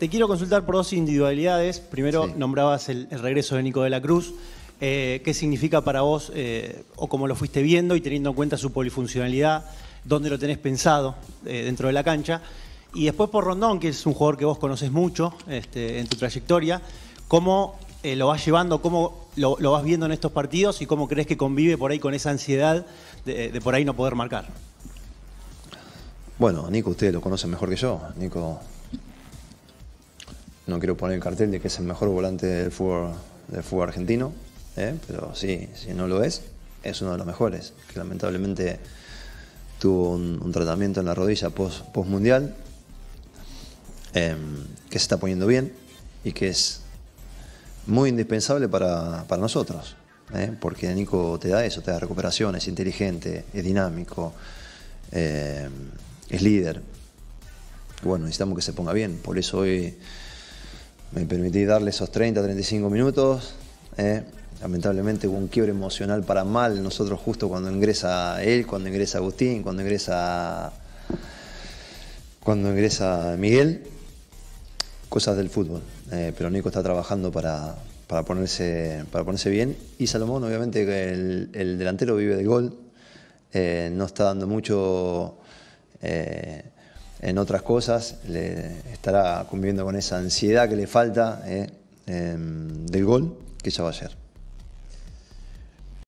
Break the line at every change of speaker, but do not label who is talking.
te quiero consultar por dos individualidades. Primero,
Sí.
nombrabas el, el regreso de Nico de la Cruz. Eh, ¿Qué significa para vos eh, o cómo lo fuiste viendo y teniendo en cuenta su polifuncionalidad? ¿Dónde lo tenés pensado eh, dentro de la cancha? Y después por Rondón, que es un jugador que vos conoces mucho este, en tu trayectoria. ¿Cómo eh, lo vas llevando? ¿Cómo lo, lo vas viendo en estos partidos? ¿Y cómo crees que convive por ahí con esa ansiedad de, de por ahí no poder marcar?
Bueno, Nico, ustedes lo conocen mejor que yo. Nico, no quiero poner el cartel de que es el mejor volante del fútbol, argentino, ¿eh? pero sí, si no lo es, es uno de los mejores. Que lamentablemente tuvo un, tratamiento en la rodilla post, mundial, que se está poniendo bien y que es muy indispensable para, para nosotros. ¿eh? Porque Nico te da eso, te da recuperación, es inteligente, es dinámico. eh, es líder. Bueno, necesitamos que se ponga bien. Por eso hoy me permití darle esos 30, 35 minutos. ¿eh? Lamentablemente hubo un quiebre emocional para mal. Nosotros justo cuando ingresa él, cuando ingresa Agustín, cuando ingresa, cuando ingresa Miguel. Cosas del fútbol. ¿eh? pero Nico está trabajando para, para, ponerse, para ponerse bien. Y Salomón, obviamente, el, el delantero vive del gol. eh, no está dando mucho en otras cosas, le estará conviviendo con esa ansiedad que le falta eh, em, del gol, que ya va a ser.